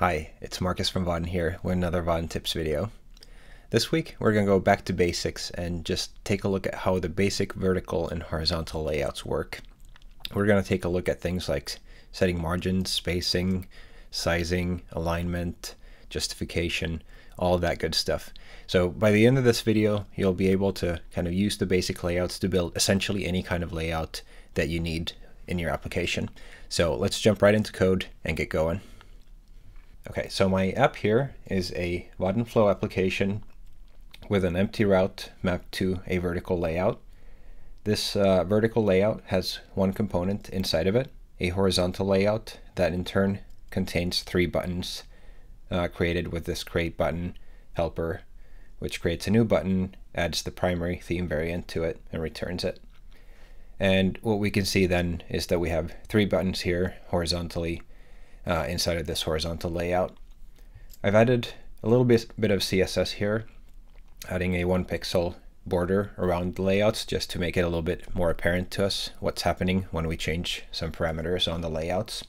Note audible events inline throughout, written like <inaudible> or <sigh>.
Hi, it's Marcus from Vaadin here with another Vaadin Tips video. This week we're going to go back to basics and just take a look at how the basic vertical and horizontal layouts work. We're going to take a look at things like setting margins, spacing, sizing, alignment, justification, all that good stuff. So by the end of this video, you'll be able to kind of use the basic layouts to build essentially any kind of layout that you need in your application. So let's jump right into code and get going. Okay, so my app here is a Vaadin Flow application with an empty route mapped to a vertical layout. This uh, vertical layout has one component inside of it, a horizontal layout that in turn contains three buttons uh, created with this create button helper, which creates a new button, adds the primary theme variant to it, and returns it. And what we can see then is that we have three buttons here horizontally uh, inside of this horizontal layout. I've added a little bit, bit of CSS here, adding a one pixel border around the layouts just to make it a little bit more apparent to us what's happening when we change some parameters on the layouts.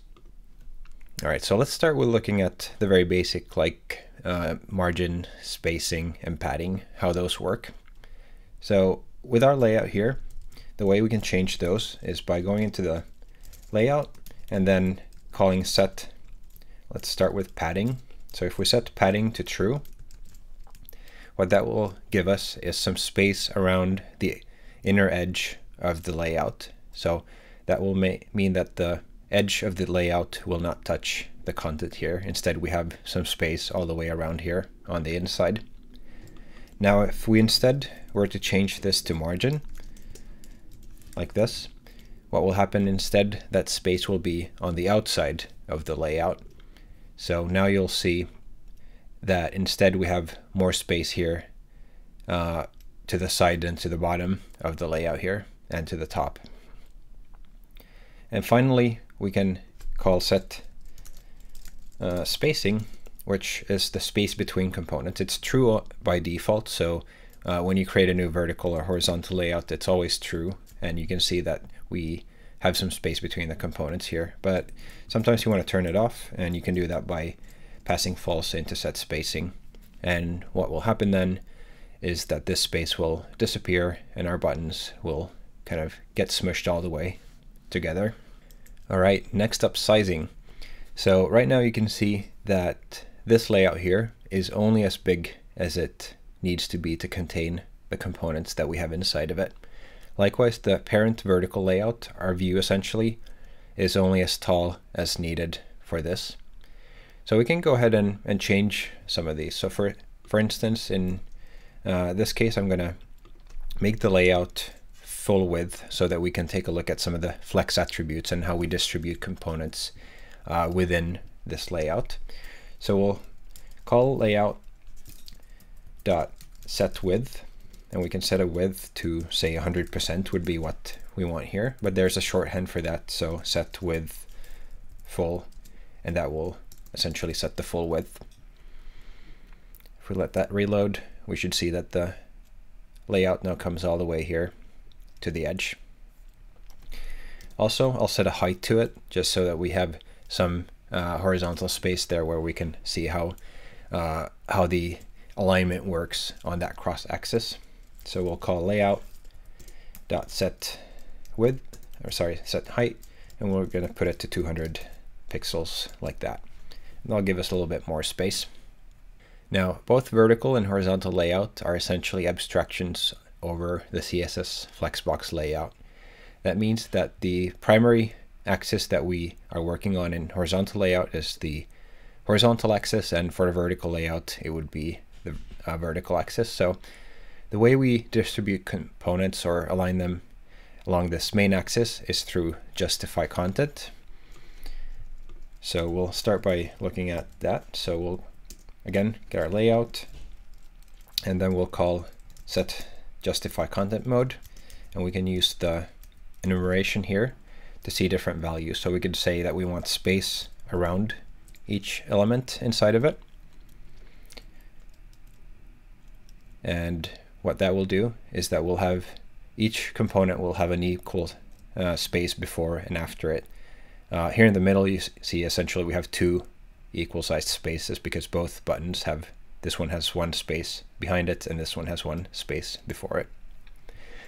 All right, so let's start with looking at the very basic like uh, margin, spacing, and padding, how those work. So with our layout here, the way we can change those is by going into the layout and then calling set. Let's start with padding. So if we set padding to true, what that will give us is some space around the inner edge of the layout. So that will mean that the edge of the layout will not touch the content here. Instead, we have some space all the way around here on the inside. Now, if we instead were to change this to margin, like this. What will happen instead, that space will be on the outside of the layout. So now you'll see that instead we have more space here uh, to the side and to the bottom of the layout here and to the top. And finally, we can call set uh, spacing, which is the space between components. It's true by default, so uh, when you create a new vertical or horizontal layout, it's always true and you can see that we have some space between the components here. But sometimes you want to turn it off, and you can do that by passing false into set spacing. And what will happen then is that this space will disappear and our buttons will kind of get smushed all the way together. All right, next up sizing. So right now you can see that this layout here is only as big as it needs to be to contain the components that we have inside of it. Likewise, the parent vertical layout, our view essentially, is only as tall as needed for this. So we can go ahead and, and change some of these. So for, for instance, in uh, this case, I'm going to make the layout full width so that we can take a look at some of the flex attributes and how we distribute components uh, within this layout. So we'll call layout dot set width and we can set a width to say 100% would be what we want here. But there's a shorthand for that. So set width full and that will essentially set the full width. If we let that reload we should see that the layout now comes all the way here to the edge. Also I'll set a height to it just so that we have some uh, horizontal space there where we can see how uh, how the alignment works on that cross axis so we'll call layout dot set width, or sorry, set height, and we're going to put it to 200 pixels like that. And that'll give us a little bit more space. Now, both vertical and horizontal layout are essentially abstractions over the CSS Flexbox layout. That means that the primary axis that we are working on in horizontal layout is the horizontal axis, and for the vertical layout, it would be the uh, vertical axis. So the way we distribute components or align them along this main axis is through justify content. So we'll start by looking at that. So we'll again get our layout and then we'll call set justify content mode and we can use the enumeration here to see different values. So we could say that we want space around each element inside of it. And what that will do is that we'll have each component will have an equal uh, space before and after it. Uh, here in the middle, you see essentially we have two equal sized spaces because both buttons have this one has one space behind it and this one has one space before it.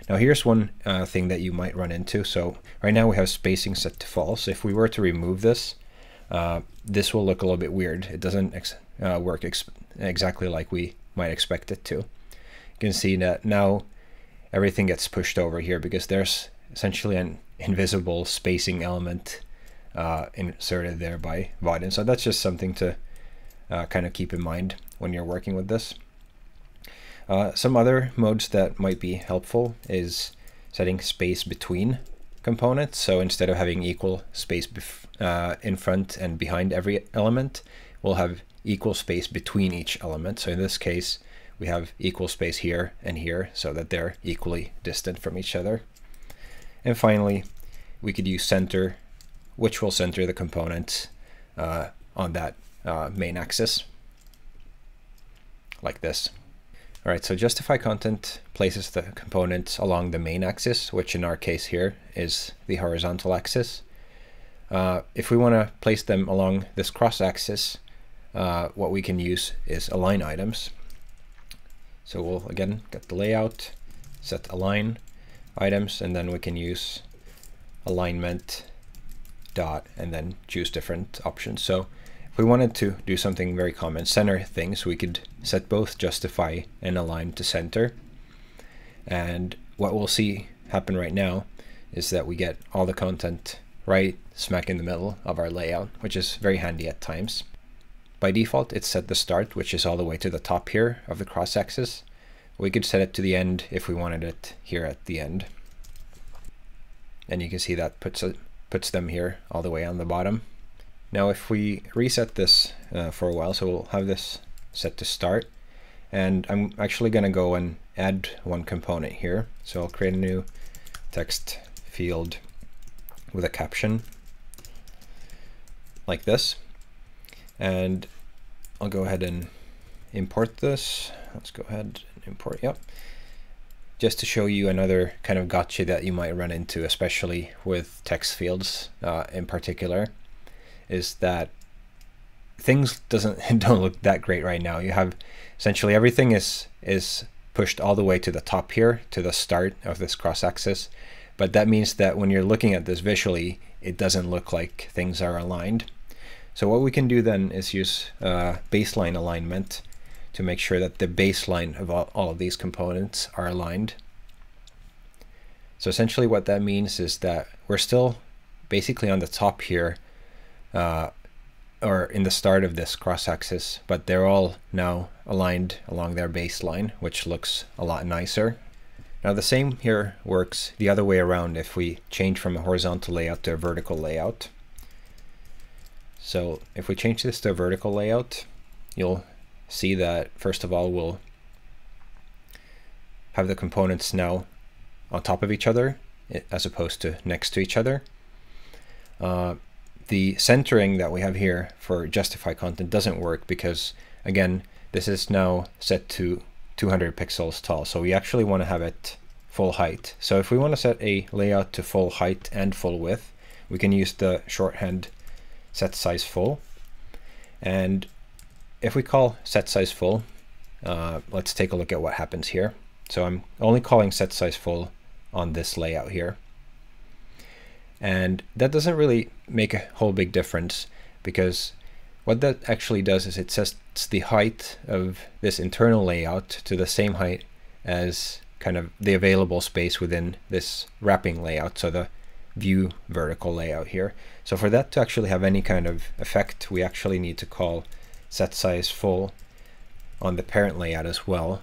Now here's one uh, thing that you might run into. So right now we have spacing set to false. If we were to remove this, uh, this will look a little bit weird. It doesn't uh, work ex exactly like we might expect it to. Can see that now everything gets pushed over here because there's essentially an invisible spacing element uh, inserted there by Vaadin. So that's just something to uh, kind of keep in mind when you're working with this. Uh, some other modes that might be helpful is setting space between components. So instead of having equal space uh, in front and behind every element, we'll have equal space between each element. So in this case, we have equal space here and here so that they're equally distant from each other. And finally, we could use center, which will center the component uh, on that uh, main axis, like this. All right, so justify content places the components along the main axis, which in our case here is the horizontal axis. Uh, if we want to place them along this cross axis, uh, what we can use is align items. So we'll again get the layout, set align items, and then we can use alignment dot and then choose different options. So if we wanted to do something very common, center things, we could set both justify and align to center. And what we'll see happen right now is that we get all the content right smack in the middle of our layout, which is very handy at times. By default, it's set the start, which is all the way to the top here of the cross axis. We could set it to the end if we wanted it here at the end. And you can see that puts, it, puts them here all the way on the bottom. Now if we reset this uh, for a while, so we'll have this set to start, and I'm actually going to go and add one component here. So I'll create a new text field with a caption like this. And I'll go ahead and import this. Let's go ahead and import, yep. Just to show you another kind of gotcha that you might run into, especially with text fields uh, in particular, is that things doesn't <laughs> don't look that great right now. You have essentially everything is is pushed all the way to the top here to the start of this cross axis. But that means that when you're looking at this visually, it doesn't look like things are aligned. So what we can do then is use uh, baseline alignment to make sure that the baseline of all, all of these components are aligned. So essentially what that means is that we're still basically on the top here uh, or in the start of this cross axis, but they're all now aligned along their baseline, which looks a lot nicer. Now the same here works the other way around if we change from a horizontal layout to a vertical layout. So if we change this to a vertical layout, you'll see that first of all we'll have the components now on top of each other as opposed to next to each other. Uh, the centering that we have here for justify content doesn't work because again this is now set to 200 pixels tall so we actually want to have it full height so if we want to set a layout to full height and full width we can use the shorthand set size full. And if we call set size full, uh, let's take a look at what happens here. So I'm only calling set size full on this layout here. And that doesn't really make a whole big difference because what that actually does is it sets the height of this internal layout to the same height as kind of the available space within this wrapping layout. So the view vertical layout here. So for that to actually have any kind of effect, we actually need to call set size full on the parent layout as well,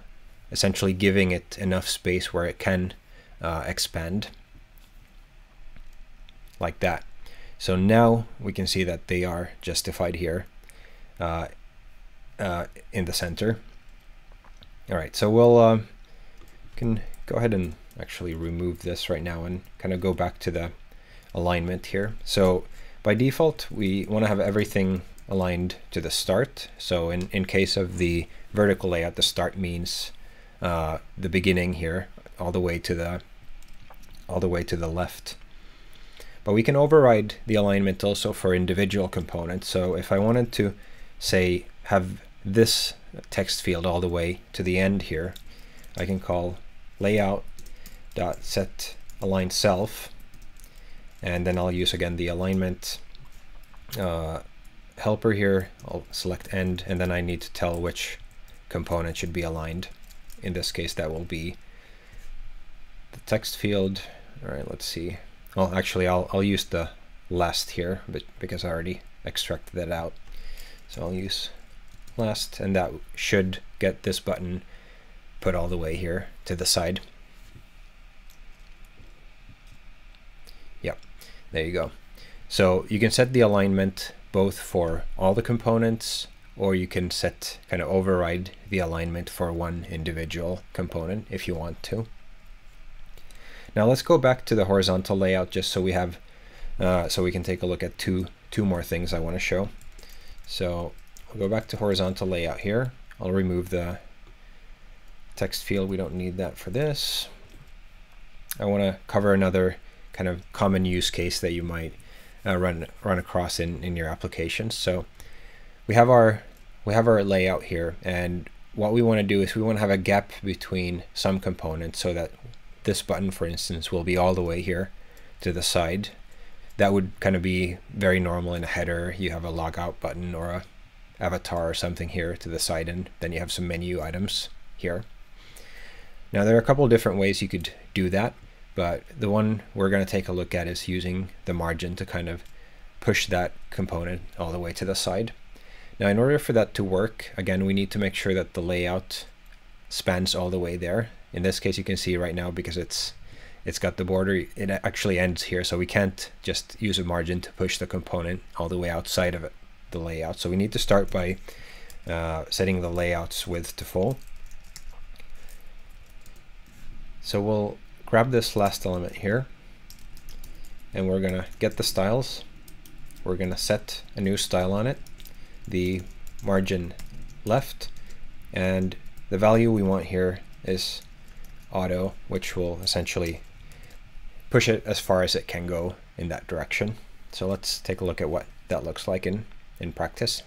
essentially giving it enough space where it can uh, expand like that. So now we can see that they are justified here uh, uh, in the center. All right, so we'll uh, can go ahead and actually remove this right now and kind of go back to the alignment here. So by default, we want to have everything aligned to the start. So in, in case of the vertical layout, the start means uh, the beginning here, all the way to the all the way to the left. But we can override the alignment also for individual components. So if I wanted to say have this text field all the way to the end here, I can call layout dot set align self and then I'll use again the alignment uh, helper here. I'll select end and then I need to tell which component should be aligned. In this case that will be the text field. All right, let's see. Well, actually I'll, I'll use the last here but because I already extracted that out. So I'll use last and that should get this button put all the way here to the side. There you go. So you can set the alignment both for all the components or you can set kind of override the alignment for one individual component if you want to. Now let's go back to the horizontal layout just so we have uh, so we can take a look at two two more things I want to show. So we'll go back to horizontal layout here. I'll remove the text field. We don't need that for this. I want to cover another kind of common use case that you might uh, run run across in in your applications. So we have our we have our layout here, and what we want to do is we want to have a gap between some components so that this button, for instance, will be all the way here to the side. That would kind of be very normal in a header. You have a logout button or a avatar or something here to the side, and then you have some menu items here. Now there are a couple different ways you could do that, but the one we're going to take a look at is using the margin to kind of push that component all the way to the side. Now in order for that to work, again, we need to make sure that the layout spans all the way there. In this case, you can see right now because it's it's got the border, it actually ends here, so we can't just use a margin to push the component all the way outside of it, the layout. So we need to start by uh, setting the layouts width to full. So we'll grab this last element here and we're gonna get the styles. We're gonna set a new style on it, the margin left, and the value we want here is auto, which will essentially push it as far as it can go in that direction. So let's take a look at what that looks like in, in practice.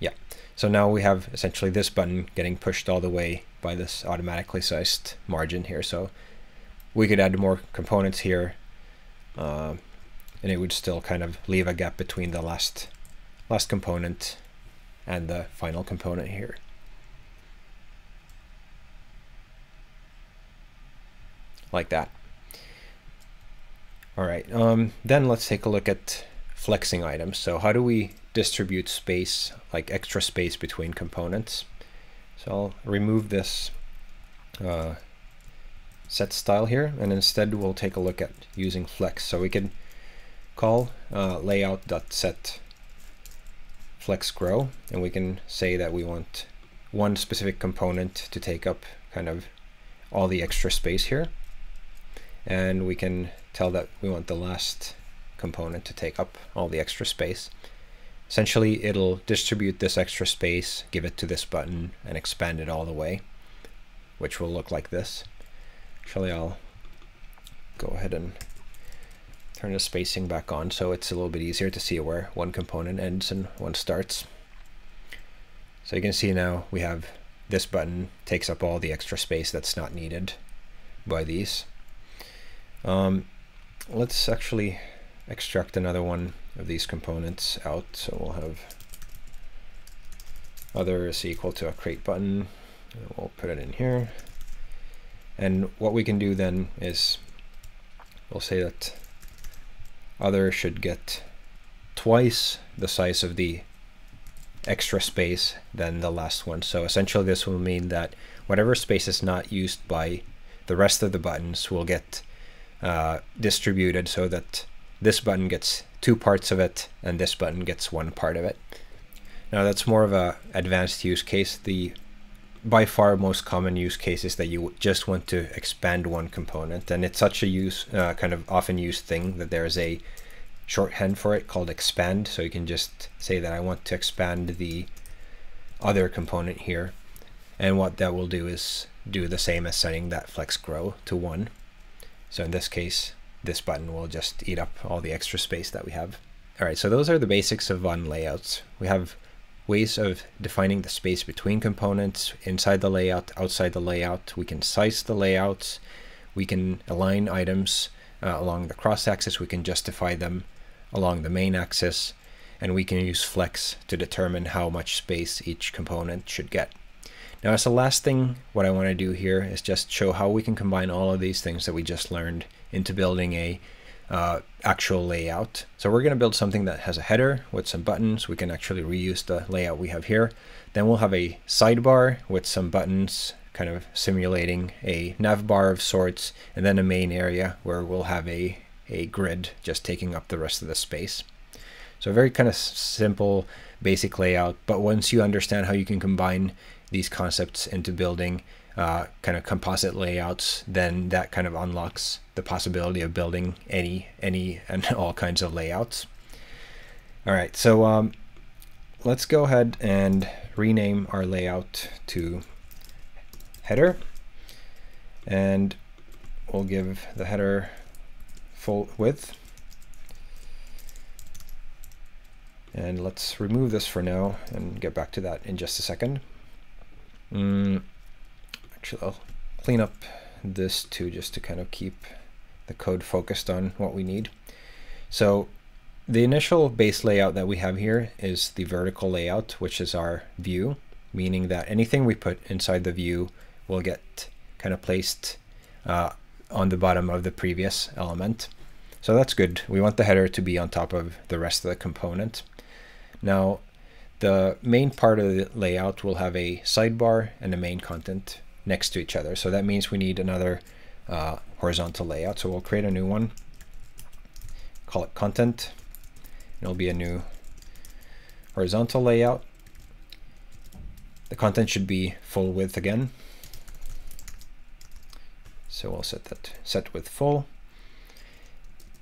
Yeah, so now we have essentially this button getting pushed all the way by this automatically sized margin here. So we could add more components here uh, and it would still kind of leave a gap between the last last component and the final component here. like that. All right, um, then let's take a look at flexing items. So how do we distribute space, like extra space between components? So I'll remove this uh, set style here, and instead we'll take a look at using flex. So we can call uh, layout.set flex grow, and we can say that we want one specific component to take up kind of all the extra space here and we can tell that we want the last component to take up all the extra space. Essentially, it'll distribute this extra space, give it to this button, and expand it all the way, which will look like this. Actually, I'll go ahead and turn the spacing back on so it's a little bit easier to see where one component ends and one starts. So you can see now we have this button takes up all the extra space that's not needed by these. Um, let's actually extract another one of these components out. So we'll have other is equal to a create button. We'll put it in here. And what we can do then is we'll say that other should get twice the size of the extra space than the last one. So essentially this will mean that whatever space is not used by the rest of the buttons will get uh, distributed so that this button gets two parts of it and this button gets one part of it. Now that's more of a advanced use case. The by far most common use case is that you just want to expand one component and it's such a use uh, kind of often used thing that there's a shorthand for it called expand so you can just say that I want to expand the other component here and what that will do is do the same as setting that flex grow to one so in this case, this button will just eat up all the extra space that we have All right, so those are the basics of Vaadin layouts. We have ways of defining the space between components, inside the layout, outside the layout. We can size the layouts. We can align items uh, along the cross-axis. We can justify them along the main axis. And we can use flex to determine how much space each component should get. Now, as the last thing, what I want to do here is just show how we can combine all of these things that we just learned into building a uh, actual layout. So we're going to build something that has a header with some buttons. We can actually reuse the layout we have here. Then we'll have a sidebar with some buttons kind of simulating a nav bar of sorts, and then a main area where we'll have a, a grid just taking up the rest of the space. So very kind of simple, basic layout, but once you understand how you can combine these concepts into building uh, kind of composite layouts, then that kind of unlocks the possibility of building any any and <laughs> all kinds of layouts. All right, so um, let's go ahead and rename our layout to header, and we'll give the header full width. And let's remove this for now and get back to that in just a second. Mm, actually, I'll clean up this too just to kind of keep the code focused on what we need. So the initial base layout that we have here is the vertical layout, which is our view, meaning that anything we put inside the view will get kind of placed uh, on the bottom of the previous element. So that's good. We want the header to be on top of the rest of the component. Now, the main part of the layout will have a sidebar and a main content next to each other. So that means we need another uh, horizontal layout. So we'll create a new one, call it content. It'll be a new horizontal layout. The content should be full width again. So we'll set that set with full.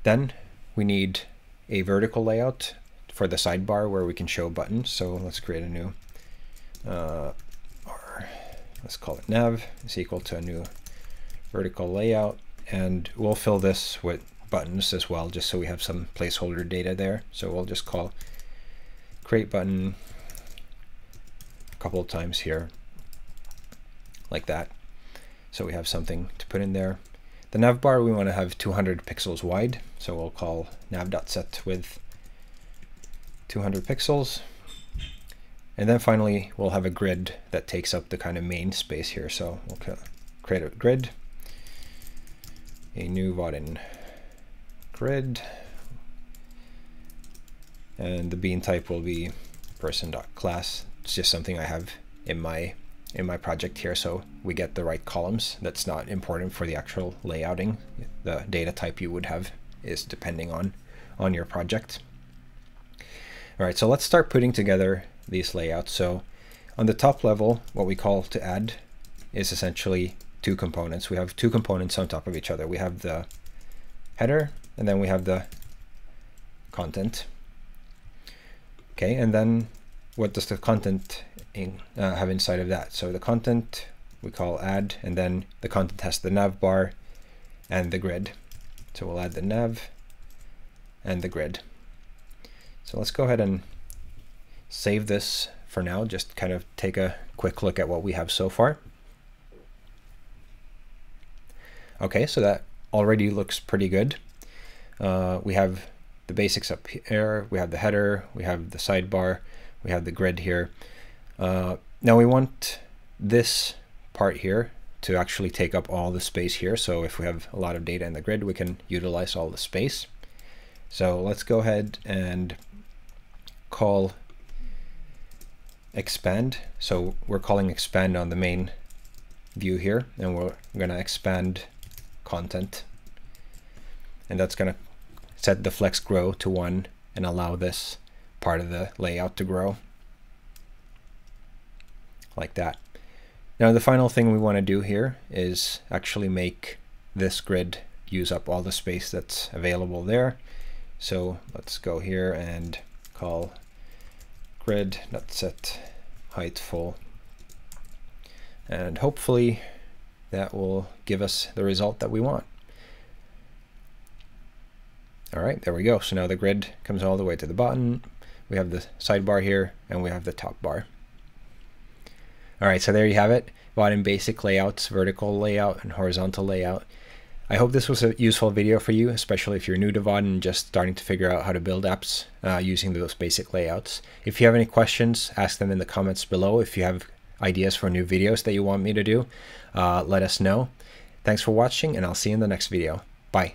Then we need a vertical layout for the sidebar where we can show buttons. So let's create a new, uh, let's call it nav is equal to a new vertical layout. And we'll fill this with buttons as well, just so we have some placeholder data there. So we'll just call create button a couple of times here like that. So we have something to put in there. The nav bar we want to have 200 pixels wide, so we'll call nav.set with 200 pixels. And then finally, we'll have a grid that takes up the kind of main space here. So we'll create a grid, a new Vaadin grid, and the bean type will be person.class. It's just something I have in my in my project here so we get the right columns. That's not important for the actual layouting. The data type you would have is depending on on your project. All right, so let's start putting together these layouts. So on the top level, what we call to add is essentially two components. We have two components on top of each other. We have the header, and then we have the content. Okay, and then what does the content in, uh, have inside of that? So the content we call add, and then the content has the nav bar and the grid. So we'll add the nav and the grid. So let's go ahead and save this for now, just kind of take a quick look at what we have so far. Okay, so that already looks pretty good. Uh, we have the basics up here, we have the header, we have the sidebar, we have the grid here. Uh, now we want this part here to actually take up all the space here. So if we have a lot of data in the grid, we can utilize all the space. So let's go ahead and call expand. So we're calling expand on the main view here, and we're going to expand content. And that's going to set the flex grow to one and allow this part of the layout to grow like that. Now the final thing we want to do here is actually make this grid use up all the space that's available there. So let's go here and call grid not set height full and hopefully that will give us the result that we want All right, there we go. So now the grid comes all the way to the bottom. We have the sidebar here, and we have the top bar. All right, so there you have it. Vaadin basic layouts, vertical layout, and horizontal layout. I hope this was a useful video for you, especially if you're new to Vaadin and just starting to figure out how to build apps uh, using those basic layouts. If you have any questions, ask them in the comments below. If you have ideas for new videos that you want me to do, uh, let us know. Thanks for watching, and I'll see you in the next video. Bye.